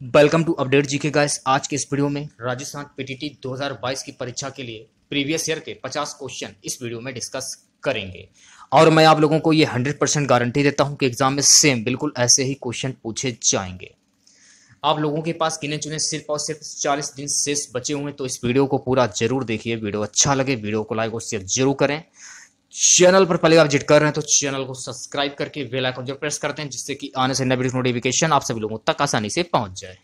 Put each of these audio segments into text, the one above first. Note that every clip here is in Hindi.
Welcome to update GK guys आज के इस वीडियो में राजस्थान पीटीटी 2022 की परीक्षा के लिए प्रीवियस ईयर के 50 क्वेश्चन इस वीडियो में डिस्कस करेंगे। और मैं आप लोगों को ये 100 परसेंट गारंटी देता हूँ कि एग्ज़ाम में सेम बिल्कुल ऐसे ही क्वेश्चन पूछे जाएँगे। आप लोगों के पास गिने चुने सिर्फ़ और सिर्फ़ 40 दिन शेष बचे हुए तो इस वीडियो को पूरा ज़रूर देखिए। वीडियो अच्छा लगे, वीडियो को लाइक और शेयर ज़रूर करें। चैनल पर पहले आप विज़िट कर रहे हैं तो चैनल को सब्सक्राइब करके बेल आइकन जो प्रेस करते हैं जिससे कि आने से वीडियो नोटिफिकेशन आप सभी लोगों तक आसानी से पहुँच जाए।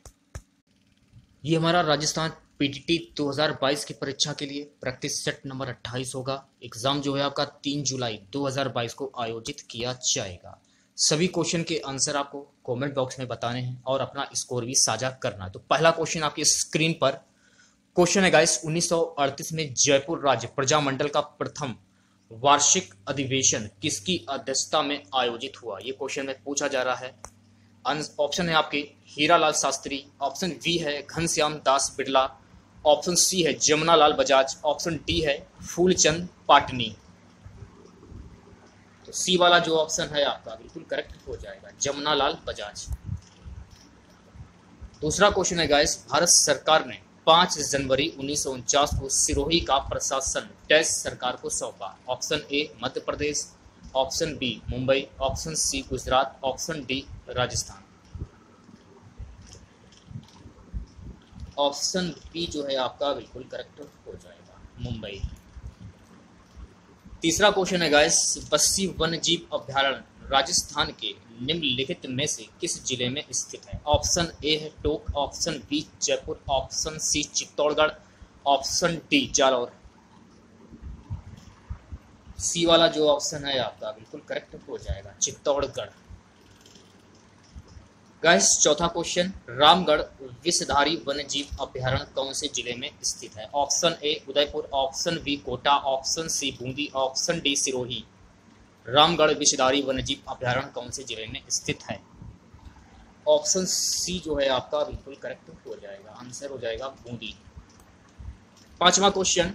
ये हमारा राजस्थान पीटीटी 2022 की परीक्षा के लिए प्रैक्टिस सेट नंबर 28 होगा। एग्ज़ाम जो है आपका 3 जुलाई 2022 को आयोजित किया जाएगा। सभी क्वेश्चन के आंसर आपको कमेंट बॉक्स में बताने हैं और अपना स्कोर भी साझा करना है। तो पहला क्वेश्चन आपकी स्क्रीन पर। क्वेश्चन है गाइस 1938 में जयपुर राज्य प्रजामंडल का प्रथम वार्षिक अधिवेशन किसकी अध्यक्षता में आयोजित हुआ? ये क्वेश्चन में पूछा जा रहा है। ऑप्शन है आपके हीरालाल शास्त्री ऑप्शन बी है घनश्याम दास बिड़ला ऑप्शन सी है जमुना लाल बजाज ऑप्शन डी है फूलचंद पाटनी। तो सी वाला जो ऑप्शन है आपका, बिल्कुल करेक्ट हो जाएगा जमुना लाल बजाज। दूसरा क्वेश्चन है गाइस भारत सरकार ने पाँच जनवरी उन्नीस सौ उनचास को सिरोही का प्रशासन टेस्ट सरकार को सौंपा। Option A Madhya Pradesh, option B Mumbai, option C Gujarat, option D Rajasthan. Option B जो है आपका बिल्कुल करेक्ट हो जाएगा, मुंबई। तीसरा क्वेश्चन है गाइस बस्सी वन्य जीव अभ्यारण्य। राजस्थान के निम्नलिखित में से किस ज़िले में स्थित है? ऑप्शन ए है Tonk, option B Jaipur, option C Chittorgarh, option D Jalore. C वाला जो ऑप्शन है आपका बिल्कुल करेक्ट हो जाएगा, चित्तौड़गढ़। गाइस चौथा क्वेश्चन रामगढ़ विषधारी वन्य जीव अभ्यारण्य कौन से ज़िले में स्थित है? Option A Udaipur, option B Kota, option C Bundi, option D Sirohi. Ramgarh Vishdhari वन्यजीव अभ्यारण्य कौन से ज़िले में स्थित है। ऑप्शन सी जो है आपका बिल्कुल करेक्ट हो जाएगा। आंसर हो जाएगा बूंदी। पांचवा क्वेश्चन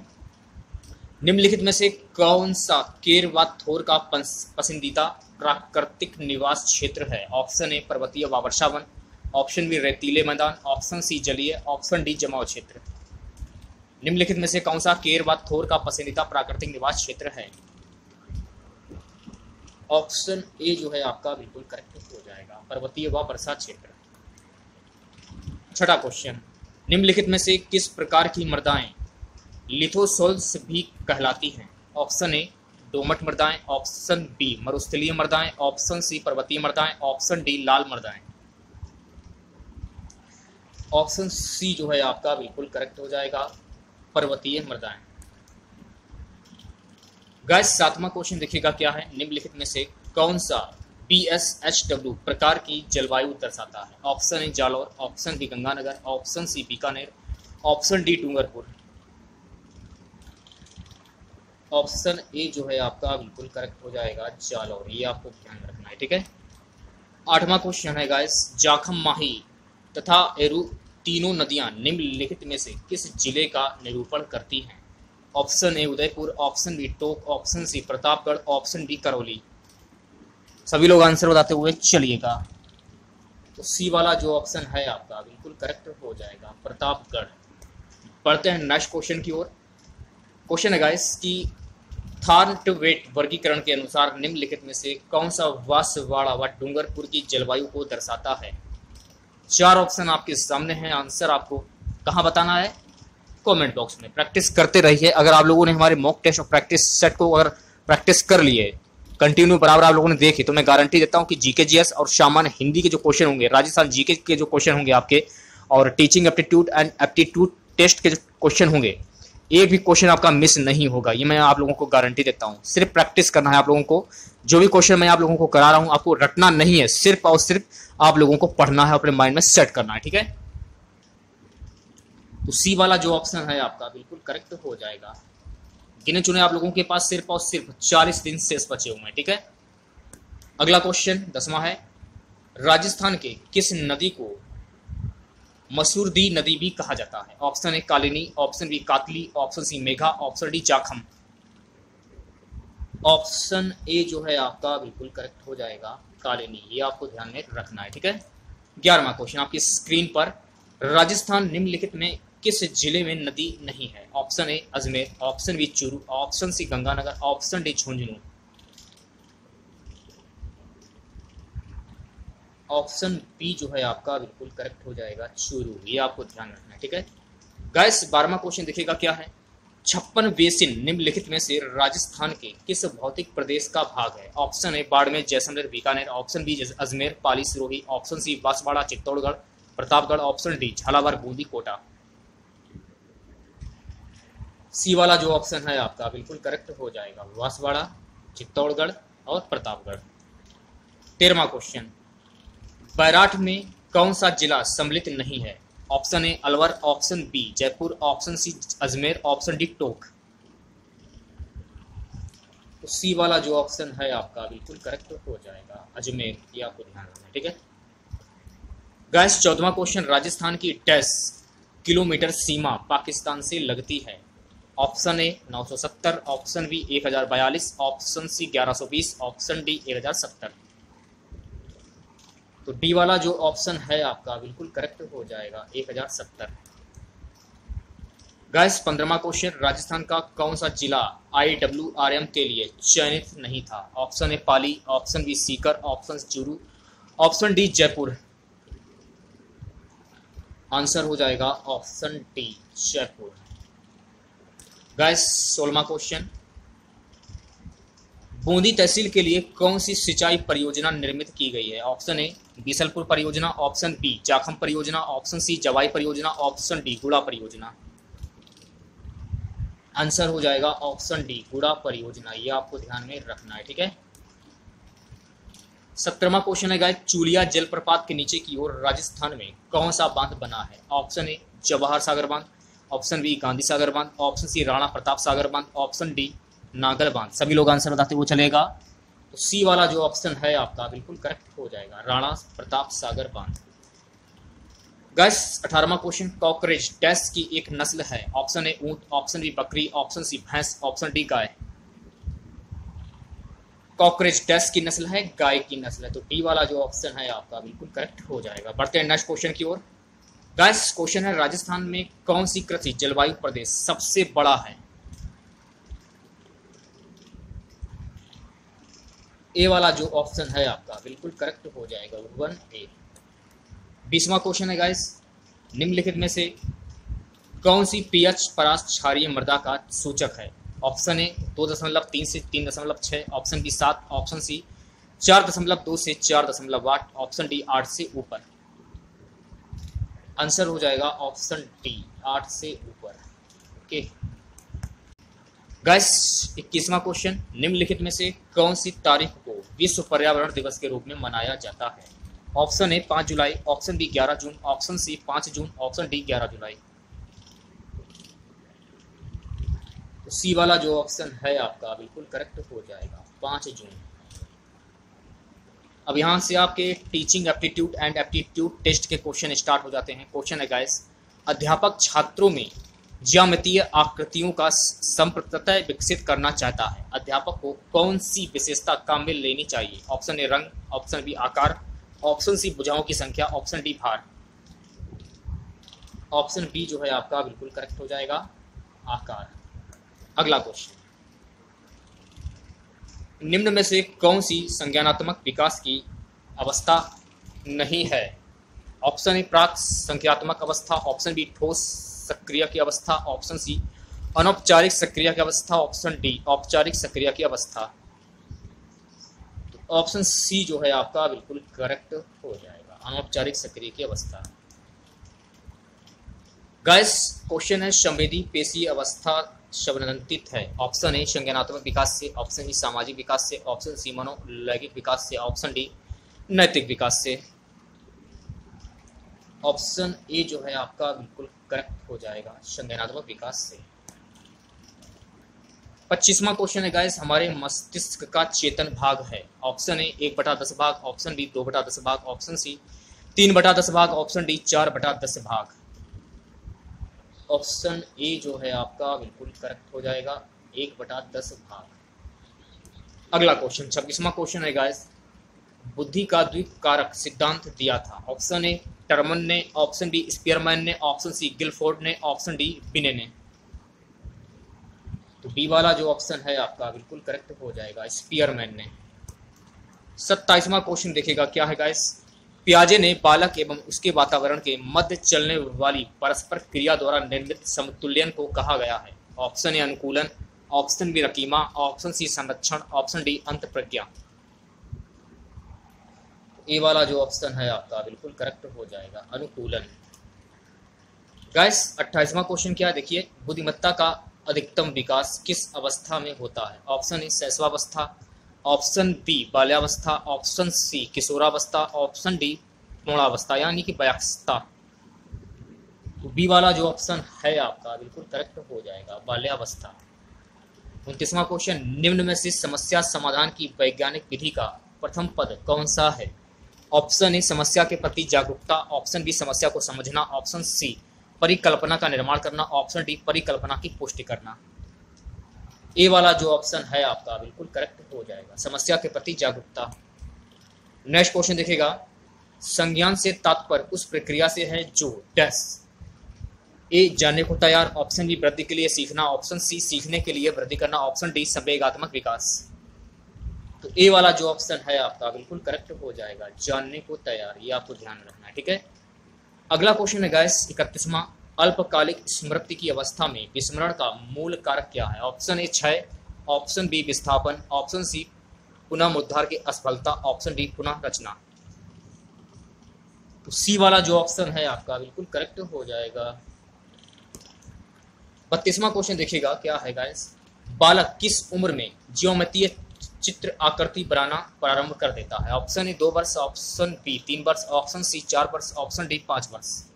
निम्नलिखित में से कौन सा केर व थोर का पसंदीदा प्राकृतिक निवास क्षेत्र है? ऑप्शन ए पर्वतीय व वर्षावन। ऑप्शन बी रेतीले मैदान। ऑप्शन सी जलीय। ऑप्शन डी जमाव क्षेत्र। निम्नलिखित में से कौन सा केर व थोर का पसंदीदा प्राकृतिक निवास क्षेत्र है? ऑप्शन ए जो है आपका बिल्कुल करेक्ट हो जाएगा। पर्वतीय व वर्षा क्षेत्र। छठा क्वेश्चन निम्नलिखित में से किस प्रकार की मृदाएँ लिथोसोल्स भी कहलाती हैं? ऑप्शन ए डोमट मृदाएँ, ऑप्शन बी मरुस्थलीय मृदाएँ, ऑप्शन सी पर्वतीय मृदाएँ, ऑप्शन डी लाल मृदाएँ। ऑप्शन सी जो है आपका बिल्कुल करेक्ट हो जाएगा, पर्वतीय मृदाएँ। गैस सातवां क्वेश्चन देखिएगा क्या है? निम्नलिखित में से कौन सा पी एस एच डब्ल्यू प्रकार की जलवायु दर्शाता है? Option A Jalore option B Ganganagar option C Bikaner option D Dungarpur. Option A जो है आपका बिल्कुल करेक्ट हो जाएगा, जालौर। ये आपको ध्यान रखना है, ठीक है? आठवां क्वेश्चन है गाइस जाखम माही तथा एरू तीनों नदियाँ निम्नलिखित में से किस ज़िले का निरूपण करती हैं? Option A Udaipur, option B Tonk, option C Pratapgarh, option D Karauli. सभी लोग आंसर बताते हुए चलिएगा। तो सी वाला जो ऑप्शन है आपका, बिल्कुल करेक्ट हो जाएगा, प्रतापगढ़। पढ़ते हैं नेक्स्ट क्वेश्चन की ओर। क्वेश्चन है गाइस कि थार्ट वेट वर्गीकरण के अनुसार निम्नलिखित में से कौन सा वासवाड़ा व डूंगरपुर की जलवायु को दर्शाता है? चार ऑप्शन आपके सामने हैं, आंसर आपको कहाँ बताना है? कमेंट बॉक्स में प्रैक्टिस करते रहिए। अगर आप लोगों ने हमारे मॉक टेस्ट और प्रैक्टिस सेट को अगर प्रैक्टिस कर लिए कंटिन्यू बराबर आप लोगों ने देखे तो मैं गारंटी देता हूँ कि जीके जीएस और सामान्य हिंदी के जो क्वेश्चन होंगे, राजस्थान जीके के जो क्वेश्चन होंगे आपके, और teaching aptitude and aptitude test के जो क्वेश्चन होंगे, एक भी क्वेश्चन आपका मिस नहीं होगा। ये मैं आप लोगों को गारंटी देता हूँ। सिर्फ़ प्रैक्टिस करना है आप लोगों को। जो भी क्वेश्चन मैं आप लोगों को करा रहा हूँ, आपको रटना नहीं है। सिर्फ़ और सिर्फ़ आप लोगों को पढ़ना है, अपने माइंड में सेट करना है, ठीक है? तो सी वाला जो ऑप्शन है आपका, बिल्कुल करेक्ट हो जाएगा। गिने चुने आप लोगों के पास सिर्फ़ और सिर्फ़ चालीस दिन शेष बचे हुए हैं, ठीक है? अगला क्वेश्चन दसवां है, राजस्थान के किस नदी को मसूरदी नदी भी कहा जाता है? Option A Kalini option B Katli option C Megha option D Jakham option A जो है आपका, बिल्कुल करेक्ट हो जाएगा, कालिनी। ये आपको ध्यान में रखना है, ठीक है? ग्यारहवा क्वेश्चन आपकी स्क्रीन पर राजस्थान निम्नलिखित में किस ज़िले में नदी नहीं है? Option A, Ajmer, option B, Churu, option C, Ganganagar, option D, Jhunjhunu. Option B जो है आपका बिल्कुल करेक्ट हो जाएगा, चूरू। ये आपको ध्यान रखना है, ठीक है? गैस बारहवा क्वेश्चन देखिएगा क्या है? छप्पन बेसिन निम्नलिखित में से राजस्थान के किस भौतिक प्रदेश का भाग है? Option A, Barmer, Jaisalmer, Bikaner, option B Ajmer, Pali, Sirohi, option C, Banswara, Chittorgarh, Pratapgarh, option D, Jhalawar, Bundi, Kota. C वाला जो ऑप्शन है आपका, बिल्कुल करेक्ट हो जाएगा। बांसवाड़ा चित्तौड़गढ़ और प्रतापगढ़। तेरवा क्वेश्चन बैराठ में कौन सा जिला सम्मिलित नहीं है? Option A Alwar option B Jaipur option C Ajmer option D Tonk. तो सी वाला जो ऑप्शन है आपका, बिल्कुल करेक्ट हो जाएगा। अजमेर, ये आपको ध्यान रखना ठीक है? गैस चौदवा क्वेश्चन राजस्थान की टेस किलोमीटर सीमा पाकिस्तान से लगती है। Option A 970 option B 1042 option C 1120 option D 1070 तो डी वाला जो ऑप्शन है आपका, बिल्कुल करेक्ट हो जाएगा, एक हज़ार सत्तर। गैस पंद्रमा क्वेश्चन राजस्थान का कौन सा जिला आई डब्ल्यू आर एम के लिए चयनित नहीं था? Option A Pali option B Sikar option Churu option D Jaipur. Answer हो जाएगा ऑप्शन डी जयपुर। गैस सोलवा क्वेश्चन बूंदी तहसील के लिए कौन सी सिंचाई परियोजना निर्मित की गई है? ऑप्शन ए बीसलपुर परियोजना. ऑप्शन बी जाखम परियोजना. ऑप्शन सी जवाई परियोजना. ऑप्शन डी गुड़ा परियोजना. आंसर हो जाएगा ऑप्शन डी गुड़ा परियोजना. ये आपको ध्यान में रखना है, ठीक है? सत्रहवा क्वेश्चन है गाय चूलिया जलप्रपात के नीचे की ओर राजस्थान में कौन सा बाँध बना है? ऑप्शन ए जवाहर सागर बाँध. ऑप्शन बी गांधी सागर बाँध, ऑप्शन सी राणा प्रताप सागर बाँध, ऑप्शन डी नागर बाँध। सभी लोग आंसर बताते हुए चलेगा। तो सी वाला जो ऑप्शन है आपका, बिल्कुल करेक्ट हो जाएगा, राणा प्रताप सागर बाँध। गैस अठारहवा क्वेश्चन कॉकरेज डैश की एक नस्ल है। ऑप्शन ए ऊँट ऑप्शन बी बकरी ऑप्शन सी भैंस ऑप्शन डी गाय। कॉकरेज डैश की नस्ल है, गाय की नस्ल है। तो डी वाला जो ऑप्शन है आपका, बिल्कुल करेक्ट हो जाएगा। बढ़ते हैं नेक्स्ट क्वेश्चन की ओर। गैस क्वेश्चन है, राजस्थान में कौन सी कृषि जलवायु प्रदेश सबसे बड़ा है? ए वाला जो ऑप्शन है आपका, बिल्कुल करेक्ट हो जाएगा वन ए बीसवा क्वेश्चन है गाइस निम्नलिखित में से कौन सी पीएच परास क्षारीय मृदा का सूचक है? ऑप्शन ए दो दशमलव तीन से तीन दशमलव छः ऑप्शन बी सात। ऑप्शन सी चार दशमलव दो से चार दशमलव आठ। ऑप्शन डी आठ से ऊपर। आंसर हो जाएगा ऑप्शन डी, आठ से ऊपर। ओके गैस इक्कीसवा क्वेश्चन निम्नलिखित में से कौन सी तारीख को विश्व पर्यावरण दिवस के रूप में मनाया जाता है? ऑप्शन ए पाँच जुलाई ऑप्शन बी ग्यारह जून ऑप्शन सी पाँच जून ऑप्शन डी ग्यारह जुलाई। तो सी वाला जो ऑप्शन है आपका, बिल्कुल करेक्ट हो जाएगा, पाँच जून। अब यहाँ से आपके teaching aptitude and aptitude test के क्वेश्चन स्टार्ट हो जाते हैं। क्वेश्चन है गैस अध्यापक छात्रों में ज्यामितीय आकृतियों का संप्रतय विकसित करना चाहता है। अध्यापक को कौन सी विशेषता काम में लेनी चाहिए? ऑप्शन ए रंग ऑप्शन बी आकार ऑप्शन सी बुझाओं की संख्या ऑप्शन डी भार। ऑप्शन बी जो है, आपका बिल्कुल करेक्ट हो जाएगा, आकार। अगला क्वेश्चन निम्न में से कौन सी संज्ञानात्मक विकास की अवस्था नहीं है? ऑप्शन ए प्राक संख्यात्मक अवस्था। ऑप्शन बी ठोस सक्रिय की अवस्था। ऑप्शन सी अनौपचारिक सक्रिय की अवस्था। ऑप्शन डी औपचारिक सक्रिय की अवस्था। तो ऑप्शन सी जो है आपका बिल्कुल करेक्ट हो जाएगा। अनौपचारिक सक्रिय की अवस्था। गैस क्वेश्चन है, संवेदी पेशी अवस्था शब्दंतित है। ऑप्शन ए, संज्ञानात्मक विकास से, ऑप्शन सी सामाजिक विकास से, ऑप्शन सी मनोलैंगिक विकास से, ऑप्शन डी, नैतिक विकास से। ऑप्शन ए जो है आपका बिल्कुल करेक्ट हो जाएगा, संज्ञानात्मक विकास से। पच्चीसवा क्वेश्चन है गाइस हमारे मस्तिष्क का चेतन भाग है। ऑप्शन ए, एक बटा दस भाग, ऑप्शन बी, दो बटा दस भाग, ऑप्शन सी, तीन बटा दस भाग, ऑप्शन डी, चार बटा दस भाग। ऑप्शन ए जो है आपका बिल्कुल करेक्ट हो जाएगा। एक बटा दस भाग। अगला क्वेश्चन छब्बीसवा क्वेश्चन है गाइस बुद्धि का द्वीप कारक सिद्धांत दिया था। ऑप्शन ए टर्मन ने। ऑप्शन बी स्पियरमैन ने। ऑप्शन सी गिलफोर्ड ने। ऑप्शन डी बिने ने। तो बी वाला जो ऑप्शन है आपका बिल्कुल करेक्ट हो जाएगा स्पियरमैन ने। सत्ताईसवा क्वेश्चन देखेगा क्या है गाइस प्याजे ने बालक एवं उसके वातावरण के मध्य चलने वाली परस्पर क्रिया द्वारा निर्मित समतुल्यन को कहा गया है। ऑप्शन ए, अनुकूलन। ऑप्शन बी, रकीमा। ऑप्शन सी, संरक्षण। ऑप्शन डी, अंत प्रज्ञा। ए वाला जो ऑप्शन है आपका, बिल्कुल करेक्ट हो जाएगा। अनुकूलन। गैस अट्ठाईसवा क्वेश्चन क्या देखिए, बुद्धिमत्ता का अधिकतम विकास किस अवस्था में होता है? ऑप्शन ए शैशवावस्था ऑप्शन बी, बाल्यावस्था, ऑप्शन सी, किशोरावस्था, ऑप्शन डी पूर्णावस्था यानी कि वयस्कता तो बी वाला जो ऑप्शन है आपका, बिल्कुल करेक्ट हो जाएगा, बाल्यावस्था। उनतीसवां क्वेश्चन निम्न में से समस्या समाधान की वैज्ञानिक विधि का प्रथम पद कौन सा है? ऑप्शन ए, समस्या के प्रति जागरूकता, ऑप्शन बी, समस्या को समझना, ऑप्शन सी, परिकल्पना का निर्माण करना, ऑप्शन डी, परिकल्पना की पुष्टि करना। ए वाला जो ऑप्शन है आपका, बिल्कुल करेक्ट हो जाएगा। समस्या के प्रति जागरूकता। नेक्स्ट क्वेश्चन देखेगा संज्ञान से तात्पर्य उस प्रक्रिया से है जो डैश ए जानने को तैयार। ऑप्शन बी वृद्धि के लिए सीखना। ऑप्शन सी सीखने के लिए वृद्धि करना। ऑप्शन डी संवेगात्मक विकास। तो ए वाला जो ऑप्शन है आपका, बिल्कुल करेक्ट हो जाएगा। जानने को तैयार। ये आपको ध्यान रखना है, ठीक है? अगला क्वेश्चन है गैस इकतीसवा। अल्पकालिक स्मृति की अवस्था में विस्मरण का मूल कारक क्या है? ऑप्शन ए क्षय, ऑप्शन बी विस्थापन, ऑप्शन सी पुनः उद्धार की असफलता, ऑप्शन डी पुनः रचना। तो सी वाला जो ऑप्शन है आपका, बिल्कुल करेक्ट हो जाएगा। बत्तीसवा क्वेश्चन देखिएगा, क्या है गाइस बालक किस उम्र में ज्योमेतीय चित्र आकृति बनाना प्रारंभ कर देता है? ऑप्शन ए दो वर्ष, ऑप्शन बी तीन वर्ष, ऑप्शन सी चार वर्ष, ऑप्शन डी पाँच वर्ष।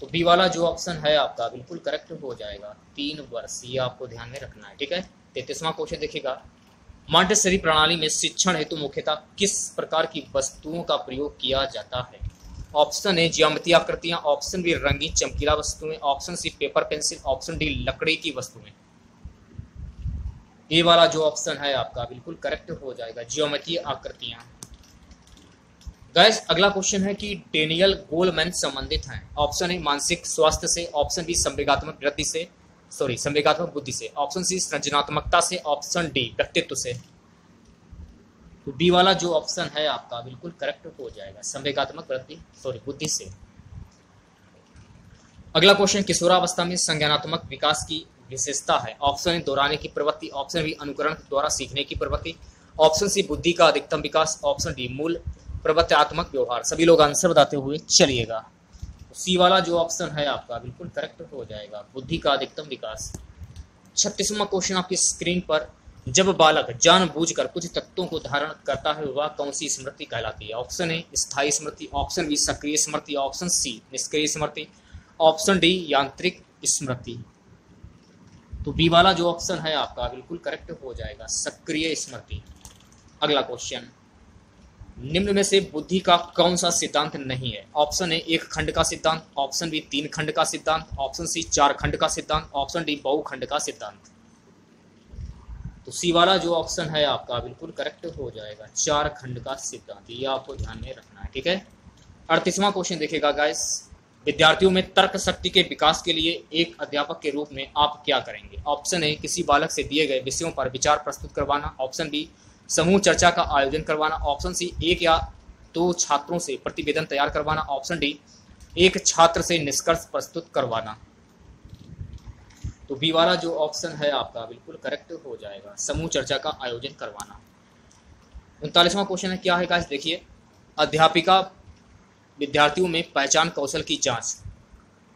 तो बी वाला जो ऑप्शन है आपका, बिल्कुल करेक्ट हो जाएगा। तीन वर्ष ये आपको ध्यान में रखना है, ठीक है? तैतीसवां क्वेश्चन देखिएगा। मांटेसरी प्रणाली में शिक्षण हेतु मुख्यतः किस प्रकार की वस्तुओं का प्रयोग किया जाता है? ऑप्शन ए ज्यामितीय आकृतियाँ। ऑप्शन बी रंगीन चमकीला वस्तुएँ। Option C paper pencil option D लकड़ी की वस्तुएँ। ए वाला जो ऑप्शन है आपका, बिल्कुल करेक्ट हो जाएगा। जियोमेट्री आकृतियाँ। गैस अगला क्वेश्चन है कि डेनियल गोलमैन संबंधित हैं। ऑप्शन ए मानसिक स्वास्थ्य से ऑप्शन बी संवेगात्मक वृद्धि से सॉरी संवेगात्मक बुद्धि से ऑप्शन सी सृजनात्मकता से ऑप्शन डी व्यक्तित्व से। तो बी वाला जो ऑप्शन है आपका, बिल्कुल करेक्ट हो जाएगा, संवेगात्मक वृद्धि सॉरी बुद्धि से। अगला क्वेश्चन किशोरावस्था में संज्ञानात्मक विकास की विशेषता है। ऑप्शन ए दोहराने की प्रवृत्ति ऑप्शन बी अनुकरण द्वारा सीखने की प्रवृत्ति। ऑप्शन सी बुद्धि का अधिकतम विकास ऑप्शन डी मूल प्रवृत्त्यात्मक व्यवहार। सभी लोग आंसर बताते हुए चलिएगा। सी वाला जो ऑप्शन है आपका, बिल्कुल करेक्ट हो जाएगा। बुद्धि का अधिकतम विकास। छत्तीसवा क्वेश्चन आपकी स्क्रीन पर। जब बालक जानबूझकर कुछ तत्वों को धारण करता है, वह कौन सी स्मृति कहलाती है? ऑप्शन ए स्थायी स्मृति। ऑप्शन बी सक्रिय स्मृति। ऑप्शन सी निष्क्रिय स्मृति। ऑप्शन डी यांत्रिक स्मृति। तो बी वाला जो ऑप्शन है आपका, बिल्कुल करेक्ट हो जाएगा। सक्रिय स्मृति। अगला क्वेश्चन निम्न में से बुद्धि का कौन सा सिद्धांत नहीं है? ऑप्शन ए एक खंड का सिद्धांत। ऑप्शन बी तीन खंड का सिद्धांत। ऑप्शन सी चार खंड का सिद्धांत। ऑप्शन डी बहु खंड का सिद्धांत। तो सी वाला जो ऑप्शन है आपका, बिल्कुल करेक्ट हो जाएगा। चार खंड का सिद्धांत। ये आपको ध्यान में रखना है, ठीक है? अड़तीसवां क्वेश्चन देखेगा गाइस विद्यार्थियों में तर्क शक्ति के विकास के लिए एक अध्यापक के रूप में आप क्या करेंगे? ऑप्शन ए किसी बालक से दिए गए विषयों पर विचार प्रस्तुत करवाना। ऑप्शन बी समूह चर्चा का आयोजन करवाना ऑप्शन सी एक या दो छात्रों से प्रतिवेदन तैयार करवाना, ऑप्शन डी एक छात्र से निष्कर्ष प्रस्तुत करवाना। तो बी वाला जो ऑप्शन है आपका, बिल्कुल करेक्ट हो जाएगा, समूह चर्चा का आयोजन करवाना। उनतालीसवां क्वेश्चन है, क्या है गाइस देखिए, अध्यापिका विद्यार्थियों में पहचान कौशल की जाँच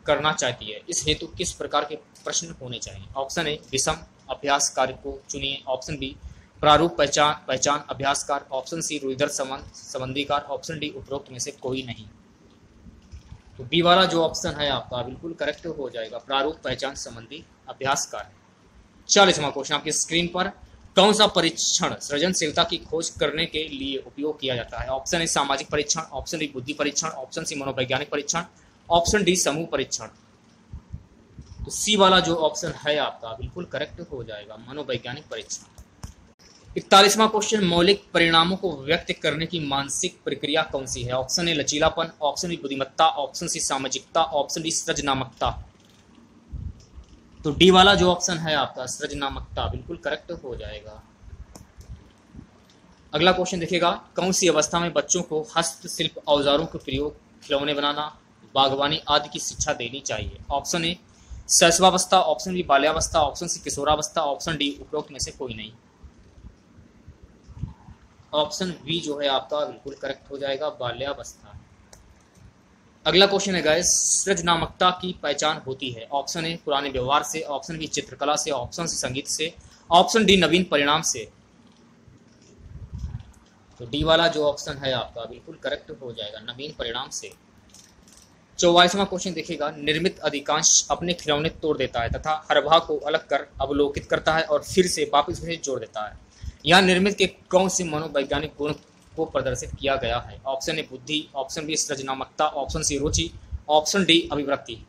करना चाहती है। इस हेतु किस प्रकार के प्रश्न होने चाहिए? ऑप्शन ए, विषम अभ्यास कार्य को चुनिए, ऑप्शन बी प्रारूप, पहचान पहचान, अभ्यासकार ऑप्शन सी रुइधर, संबंध, संबंधीकार ऑप्शन डी उपरोक्त में से कोई नहीं। तो बी वाला जो ऑप्शन है आपका, बिल्कुल करेक्ट हो जाएगा। प्रारूप, पहचान, संबंधी, अभ्यासकार। चालीसवा क्वेश्चन आपकी स्क्रीन पर, कौन सा परीक्षण सृजनशीलता की खोज करने के लिए उपयोग किया जाता है? ऑप्शन ए सामाजिक परीक्षण ऑप्शन डी बुद्धि परीक्षण ऑप्शन सी मनोवैज्ञानिक परीक्षण ऑप्शन डी समूह परीक्षण। तो सी वाला जो ऑप्शन है आपका, बिल्कुल करेक्ट हो जाएगा, मनोवैज्ञानिक परीक्षण। इकतालीसवां क्वेश्चन मौलिक परिणामों को व्यक्त करने की मानसिक प्रक्रिया कौन सी है? ऑप्शन ए लचीलापन ऑप्शन बी बुद्धिमत्ता ऑप्शन सी सामाजिकता ऑप्शन डी सृजनात्मकता। तो डी वाला जो ऑप्शन है आपका, सृजनात्मकता, बिल्कुल करेक्ट हो जाएगा। अगला क्वेश्चन देखिएगा, कौन सी अवस्था में बच्चों को हस्तशिल्प औजारों के प्रयोग, खिलौने बनाना, बागवानी आदि की शिक्षा देनी चाहिए? ऑप्शन ए शैशवावस्था ऑप्शन बी बाल्यावस्था ऑप्शन सी किशोरावस्था ऑप्शन डी उपरोक्त में से कोई नहीं। ऑप्शन बी जो है आपका बिल्कुल करेक्ट हो जाएगा, बाल्यावस्था। अगला क्वेश्चन है गाइस सृजनात्मकता की पहचान होती है। ऑप्शन ए पुराने व्यवहार से ऑप्शन बी चित्रकला से ऑप्शन सी संगीत से ऑप्शन डी नवीन परिणाम से। तो डी वाला जो ऑप्शन है आपका बिल्कुल करेक्ट हो जाएगा, नवीन परिणाम से। चौवालीसवां क्वेश्चन देखिएगा, निर्मित अधिकांश अपने खिलौने तोड़ देता है तथा हर भाग को अलग कर अवलोकित करता है और फिर से वापस उसे जोड़ देता है। यहाँ निर्मित के कौन से मनोवैज्ञानिक गुण को प्रदर्शित किया गया है? ऑप्शन ए बुद्धि। ऑप्शन बी सृजनात्मकता। ऑप्शन सी रुचि। ऑप्शन डी अभिवृत्ति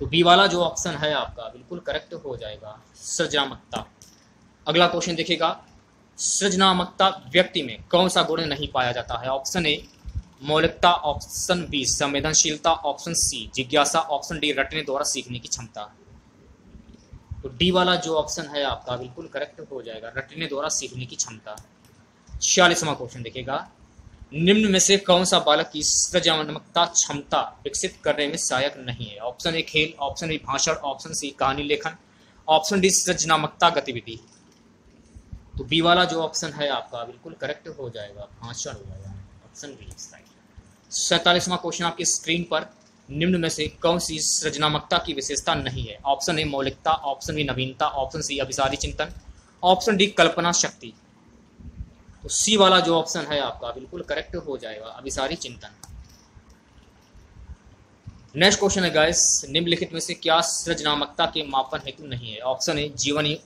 तो बी वाला जो ऑप्शन है आपका, बिल्कुल करेक्ट हो जाएगा। सृजनात्मकता। अगला क्वेश्चन देखिएगा। सृजनात्मकता व्यक्ति में कौन सा गुण नहीं पाया जाता है? ऑप्शन ए मौलिकता। ऑप्शन बी संवेदनशीलता। ऑप्शन सी जिज्ञासा। ऑप्शन डी रटने द्वारा सीखने की क्षमता। तो डी वाला जो ऑप्शन है आपका, बिल्कुल करेक्ट हो जाएगा। रटने द्वारा सीखने की क्षमता। छियालीसवा क्वेश्चन देखिएगा। निम्न में से कौन सा बालक की सृजनात्मकता क्षमता विकसित करने में सहायक नहीं है? ऑप्शन ए खेल ऑप्शन बी भाषण ऑप्शन सी कहानी लेखन ऑप्शन डी सृजनात्मकता गतिविधि। तो बी वाला जो ऑप्शन है आपका, बिल्कुल करेक्ट हो जाएगा। भाषण हो जाएगा। ऑप्शन बी सैतालीसवा क्वेश्चन आपकी स्क्रीन पर। निम्न में से कौन सी सृजनात्मकता की विशेषता नहीं है? ऑप्शन ए, मौलिकता, ऑप्शन बी, नवीनता, ऑप्शन सी, अभिसारी चिंतन, ऑप्शन डी, कल्पना शक्ति। तो सी वाला जो ऑप्शन है आपका, बिल्कुल करेक्ट हो जाएगा, अभिसारी चिंतन। नेक्स्ट क्वेश्चन है गाइस निम्नलिखित में से क्या सृजनात्मकता के मापन हेतु नहीं है? ऑप्शन ए, जीवन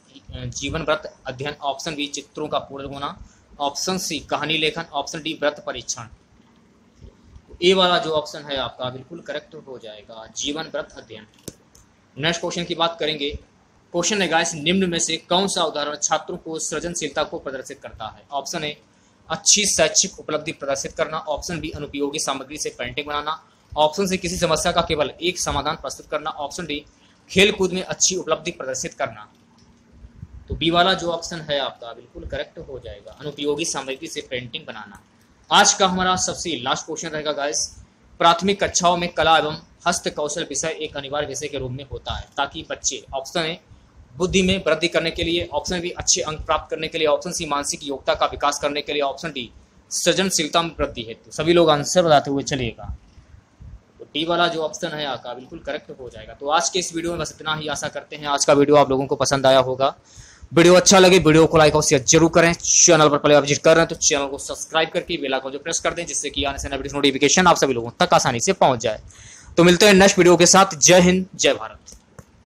जीवन व्रत अध्ययन ऑप्शन बी, चित्रों का पूर्ण होना ऑप्शन सी, कहानी लेखन ऑप्शन डी, व्रत परीक्षण। ए वाला जो ऑप्शन है आपका बिल्कुल करेक्ट हो जाएगा। जीवन व्रत अध्ययन। नेक्स्ट क्वेश्चन की बात करेंगे। क्वेश्चन है गाइस निम्न में से कौन सा उदाहरण छात्रों को सृजनशीलता को प्रदर्शित करता है? ऑप्शन ए अच्छी शैक्षिक उपलब्धि प्रदर्शित करना। ऑप्शन बी अनुपयोगी सामग्री से पेंटिंग बनाना। ऑप्शन सी किसी समस्या का केवल एक समाधान प्रस्तुत करना। ऑप्शन डी खेल कूद में अच्छी उपलब्धि प्रदर्शित करना। तो बी वाला जो ऑप्शन है आपका, बिल्कुल करेक्ट हो जाएगा। अनुपयोगी सामग्री से पेंटिंग बनाना। आज का हमारा सबसे लास्ट क्वेश्चन रहेगा गाइस प्राथमिक कक्षाओं में कला एवं हस्त कौशल विषय एक अनिवार्य विषय के रूप में होता है, ताकि बच्चे ऑप्शन है बुद्धि में वृद्धि करने के लिए ऑप्शन बी अच्छे अंक प्राप्त करने के लिए ऑप्शन सी मानसिक योग्यता का विकास करने के लिए ऑप्शन डी सृजनशीलता में वृद्धि है तो सभी लोग आंसर बताते हुए चलिएगा। तो डी वाला जो ऑप्शन है आपका, बिल्कुल करेक्ट हो जाएगा। तो आज के इस वीडियो में बस इतना ही। आशा करते हैं आज का वीडियो आप लोगों को पसंद आया होगा। वीडियो अच्छा लगे, वीडियो को लाइक और शेयर ज़रूर करें। चैनल पर पहले विज़िट कर रहे हैं तो चैनल को सब्सक्राइब करके बेल आइकन जो प्रेस कर दें, जिससे कि आने से नोटिफिकेशन आप सभी लोगों तक आसानी से पहुँच जाए। तो मिलते हैं नेक्स्ट वीडियो के साथ। जय हिंद, जय भारत।